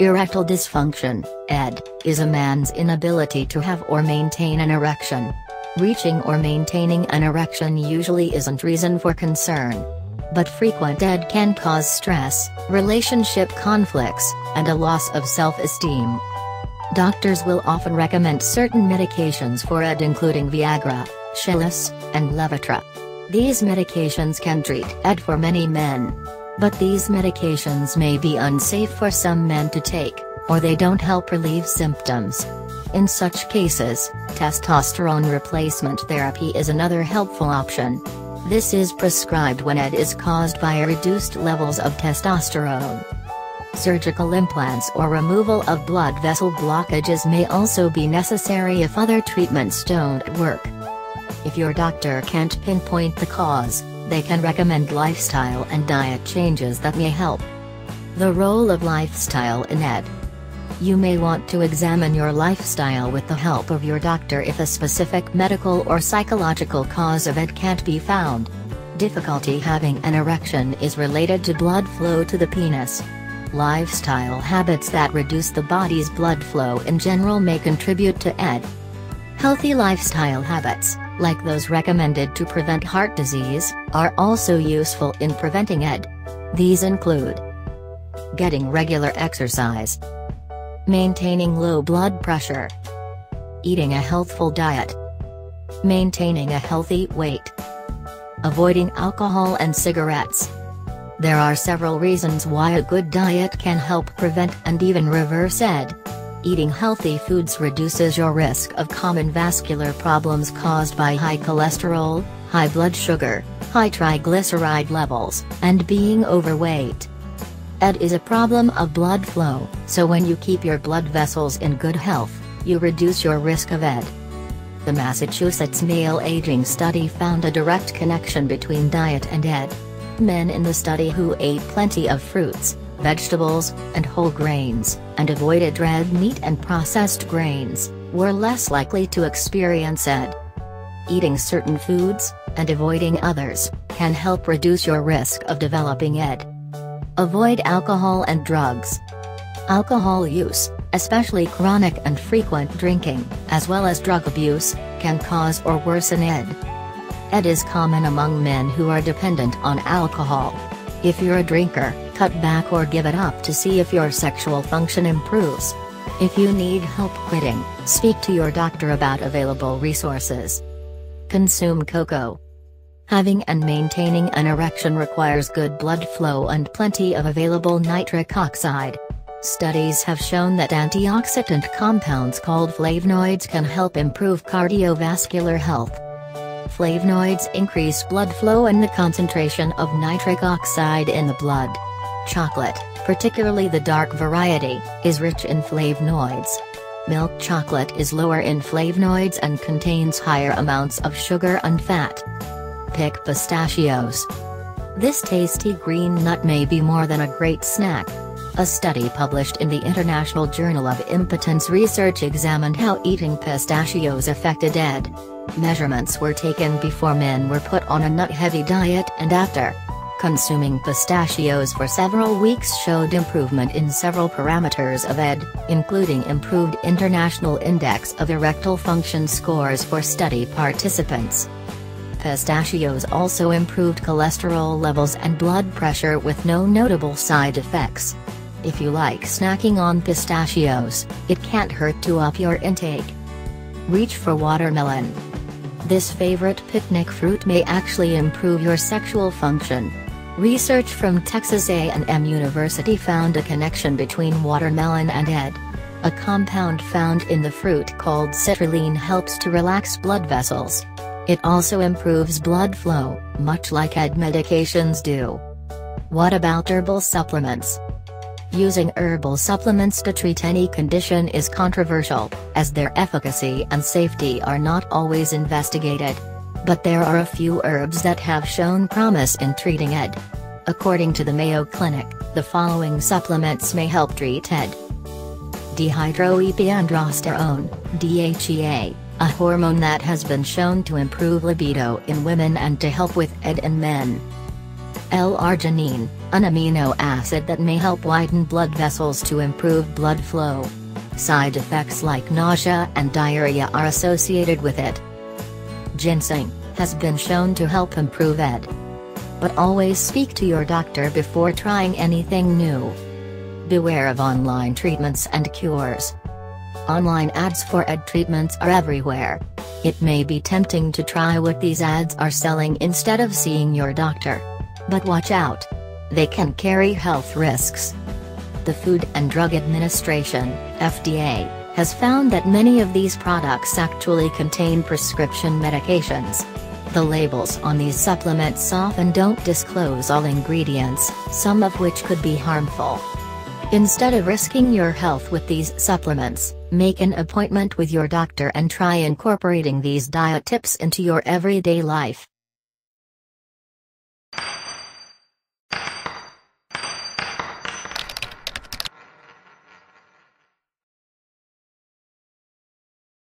Erectile dysfunction, ED, is a man's inability to have or maintain an erection. Reaching or maintaining an erection usually isn't reason for concern. But frequent ED can cause stress, relationship conflicts, and a loss of self-esteem. Doctors will often recommend certain medications for ED including Viagra, Cialis, and Levitra. These medications can treat ED for many men. But these medications may be unsafe for some men to take, or they don't help relieve symptoms. In such cases, testosterone replacement therapy is another helpful option. This is prescribed when ED is caused by reduced levels of testosterone. Surgical implants or removal of blood vessel blockages may also be necessary if other treatments don't work. If your doctor can't pinpoint the cause, they can recommend lifestyle and diet changes that may help. The role of lifestyle in ED. You may want to examine your lifestyle with the help of your doctor if a specific medical or psychological cause of ED can't be found. Difficulty having an erection is related to blood flow to the penis. Lifestyle habits that reduce the body's blood flow in general may contribute to ED. Healthy lifestyle habits like those recommended to prevent heart disease, are also useful in preventing ED. These include getting regular exercise, maintaining low blood pressure, eating a healthful diet, maintaining a healthy weight, avoiding alcohol and cigarettes. There are several reasons why a good diet can help prevent and even reverse ED. Eating healthy foods reduces your risk of common vascular problems caused by high cholesterol, high blood sugar, high triglyceride levels, and being overweight. ED is a problem of blood flow, so when you keep your blood vessels in good health, you reduce your risk of ED. The Massachusetts Male Aging Study found a direct connection between diet and ED. Men in the study who ate plenty of fruits, vegetables, and whole grains, and avoided red meat and processed grains, were less likely to experience ED. Eating certain foods, and avoiding others, can help reduce your risk of developing ED. Avoid alcohol and drugs. Alcohol use, especially chronic and frequent drinking, as well as drug abuse, can cause or worsen ED. ED is common among men who are dependent on alcohol. If you're a drinker, cut back or give it up to see if your sexual function improves. If you need help quitting, speak to your doctor about available resources. Consume cocoa. Having and maintaining an erection requires good blood flow and plenty of available nitric oxide. Studies have shown that antioxidant compounds called flavonoids can help improve cardiovascular health. Flavonoids increase blood flow and the concentration of nitric oxide in the blood. Chocolate, particularly the dark variety, is rich in flavonoids. Milk chocolate is lower in flavonoids and contains higher amounts of sugar and fat. Pick pistachios. This tasty green nut may be more than a great snack. A study published in the International Journal of Impotence Research examined how eating pistachios affected ED. Measurements were taken before men were put on a nut-heavy diet and after. Consuming pistachios for several weeks showed improvement in several parameters of ED, including improved International Index of Erectile Function scores for study participants. Pistachios also improved cholesterol levels and blood pressure with no notable side effects. If you like snacking on pistachios, it can't hurt to up your intake. Reach for watermelon. This favorite picnic fruit may actually improve your sexual function. Research from Texas A&M University found a connection between watermelon and ED. A compound found in the fruit called citrulline helps to relax blood vessels. It also improves blood flow, much like ED medications do. What about herbal supplements? Using herbal supplements to treat any condition is controversial, as their efficacy and safety are not always investigated. But there are a few herbs that have shown promise in treating ED. According to the Mayo Clinic, the following supplements may help treat ED. Dehydroepiandrosterone, DHEA, a hormone that has been shown to improve libido in women and to help with ED in men. L-arginine, an amino acid that may help widen blood vessels to improve blood flow. Side effects like nausea and diarrhea are associated with it. Ginseng has been shown to help improve ED. But always speak to your doctor before trying anything new. Beware of online treatments and cures. Online ads for ED treatments are everywhere. It may be tempting to try what these ads are selling instead of seeing your doctor. But watch out. They can carry health risks. The Food and Drug Administration, FDA, has found that many of these products actually contain prescription medications. The labels on these supplements often don't disclose all ingredients, some of which could be harmful. Instead of risking your health with these supplements, make an appointment with your doctor and try incorporating these diet tips into your everyday life.